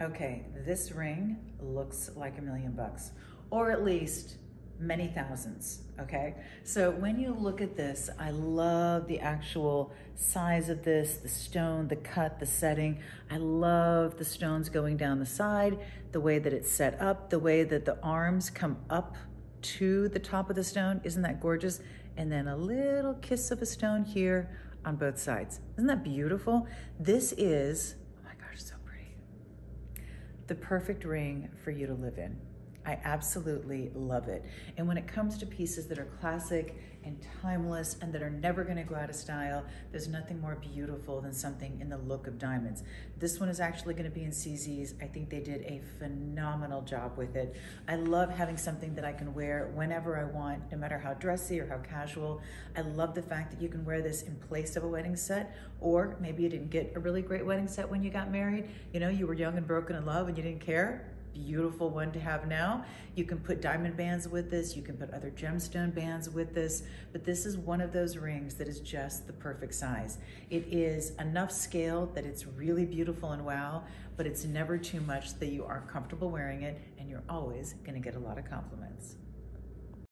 Okay, this ring looks like a million bucks, or at least many thousands, okay? So when you look at this, I love the actual size of this, the stone, the cut, the setting. I love the stones going down the side, the way that it's set up, the way that the arms come up to the top of the stone. Isn't that gorgeous? And then a little kiss of a stone here on both sides. Isn't that beautiful? This is the perfect ring for you to live in. I absolutely love it. And when it comes to pieces that are classic and timeless and that are never gonna go out of style, there's nothing more beautiful than something in the look of diamonds. This one is actually gonna be in CZ's. I think they did a phenomenal job with it. I love having something that I can wear whenever I want, no matter how dressy or how casual. I love the fact that you can wear this in place of a wedding set, or maybe you didn't get a really great wedding set when you got married. You know, you were young and broken in love and you didn't care beautiful one to have now. You can put diamond bands with this, you can put other gemstone bands with this, but this is one of those rings that is just the perfect size. It is enough scale that it's really beautiful and wow, but it's never too much that you aren't comfortable wearing it and you're always gonna get a lot of compliments.